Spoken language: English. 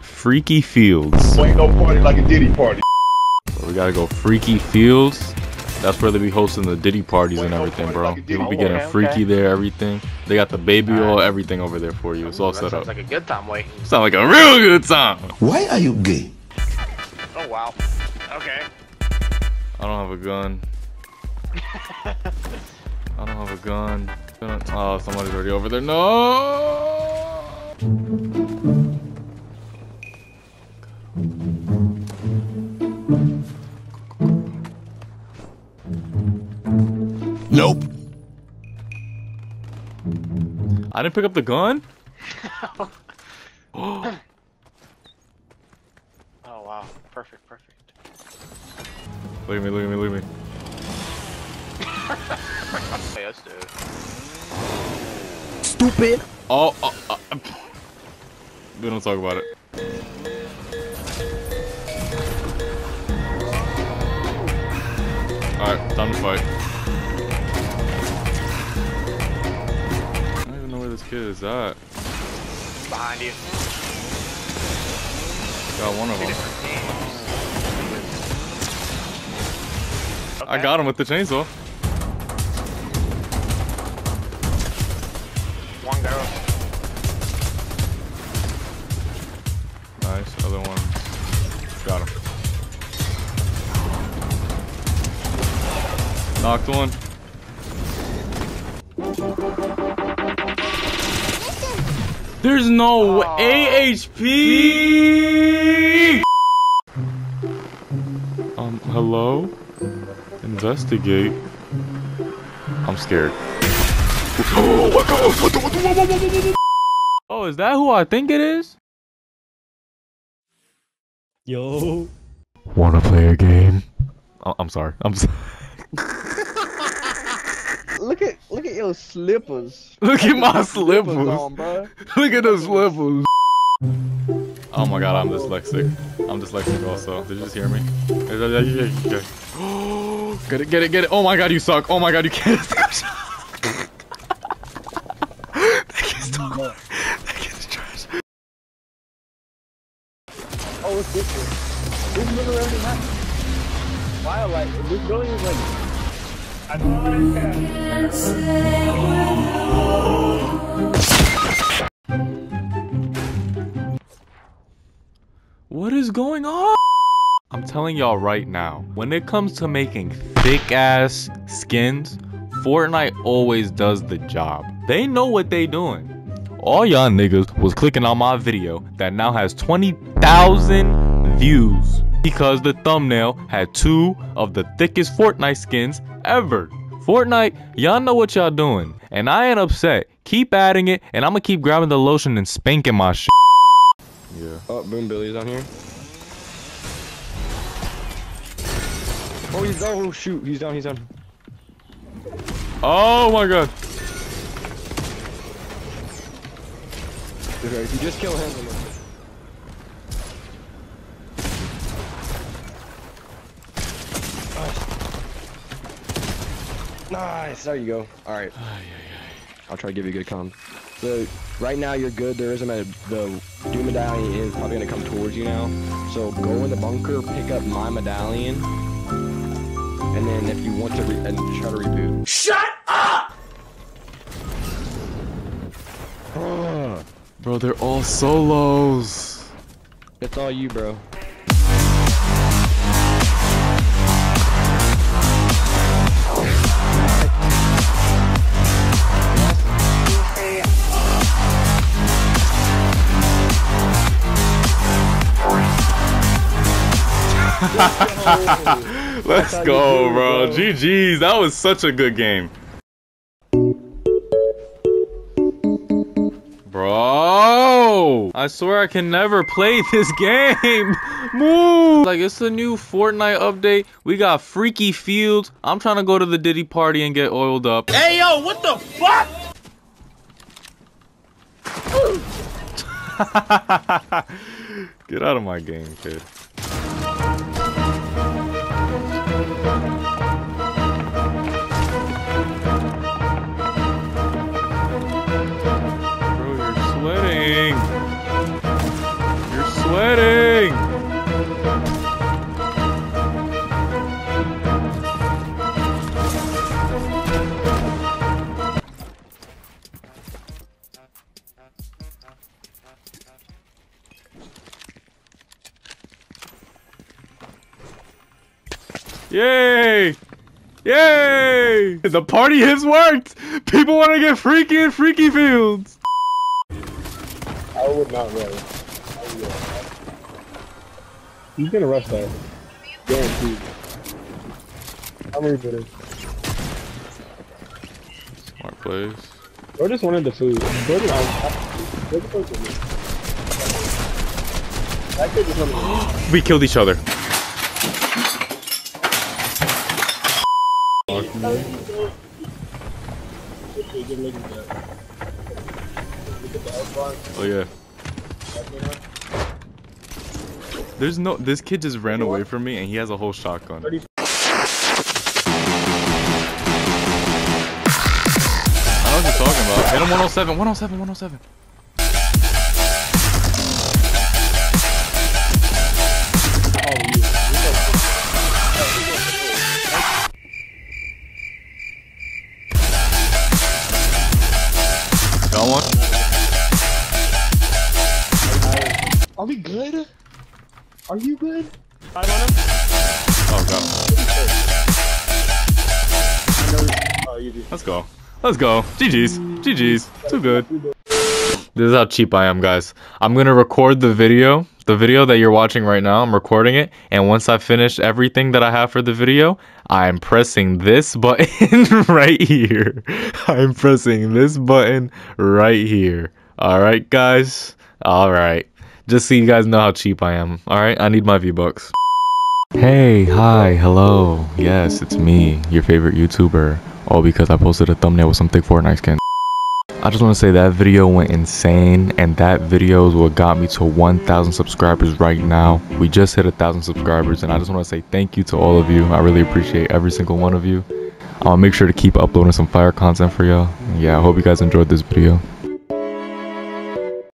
Freaky Fields. Ain't no party like a Diddy party. We gotta go Freaky Fields. That's where they be hosting the Diddy parties and everything, bro. People be getting Okay, freaky okay. there, everything. They got the baby oil, everything over there for you. It's all that set sounds up. like a good time waiting. Sound like a real good time. Why are you gay? Oh wow. Okay. I don't have a gun. I don't have a gun. Oh, somebody's already over there. No! I didn't pick up the gun? Oh wow. Perfect. Perfect. Look at me, look at me, look at me. Hey, let's do it. Stupid. Oh, oh, oh. We don't talk about it. Alright, time to fight. Kid is that? Behind you. Got one of them. teams. I got him with the chainsaw. One go. Nice, other one. Got him. Knocked one. There's no Aw. AHP. Um, hello? Investigate. I'm scared. Oh, is that who I think it is? Yo. Wanna play a game? Oh, I'm sorry. I'm sorry. Look at look at your slippers. Look at my Slippers slippers. on. Look at those slippers. Oh my god, I'm dyslexic. I'm dyslexic also. Did you just hear me? Get it, get it, get it. Oh my god, you suck. Oh my god, you can't. that kid's so That kid's trash. Oh, it's this one. This is literally not. Wow, like this building is like. What is going on? I'm telling y'all right now, when it comes to making thick ass skins, Fortnite always does the job. They know what they doing. All y'all niggas was clicking on my video that now has 20,000 views because the thumbnail had two of the thickest Fortnite skins ever. Fortnite, y'all know what y'all doing, and I ain't upset. Keep adding it, and I'ma keep grabbing the lotion and spanking my shit. Yeah. Oh, Boom Billy's on here. Oh, he's oh shoot, he's down, he's down. Oh my god. Okay, if you just kill him, Nice. Nice. There you go. All right. I'll try to give you a good com. So right now you're good. There isn't a the Doom medallion is probably gonna come towards you now. So go in the bunker, pick up my medallion, and then if you want to re- and try to reboot. Shut up. Ah, bro, they're all solos. It's all you, bro. Let's go, do, bro. bro. GG's. That was such a good game. Bro, I swear I can never play this game. Move. Like, it's a new Fortnite update. We got Freaky Fields. I'm trying to go to the Diddy party and get oiled up. Hey yo, what the fuck? Get out of my game, kid. Bro, you're Yay! Yay! The party has worked! People want to get freaky in Freaky Fields! I would not run. I would not. He's gonna rush that. Guaranteed. I'm rebooting. Smart plays. Bro just wanted the food. Bro just Bro just wanted the food. That kid just wanted We killed each other. Okay, good looking at that. Look at the outline. Oh yeah. There's no. This kid just ran away from me and he has a whole shotgun. I what you're talking about. Hit him 107, 107, 107. Are you good? Five on him. Oh god. Oh. Let's go. Let's go. GG's. GG's. Too good. This is how cheap I am, guys. I'm gonna record the video, the video that you're watching right now. I'm recording it, and once I finish everything that I have for the video, I'm pressing this button right here. I'm pressing this button right here. All right, guys. All right. Just so you guys know how cheap I am. All right. I need my V bucks. Hey, hi, hello. Yes, it's me, your favorite YouTuber. All because I posted a thumbnail with some thick Fortnite skins. I just want to say that video went insane, and that video is what got me to 1,000 subscribers right now. We just hit 1,000 subscribers, and I just want to say thank you to all of you. I really appreciate every single one of you. I'll make sure to keep uploading some fire content for y'all. Yeah, I hope you guys enjoyed this video.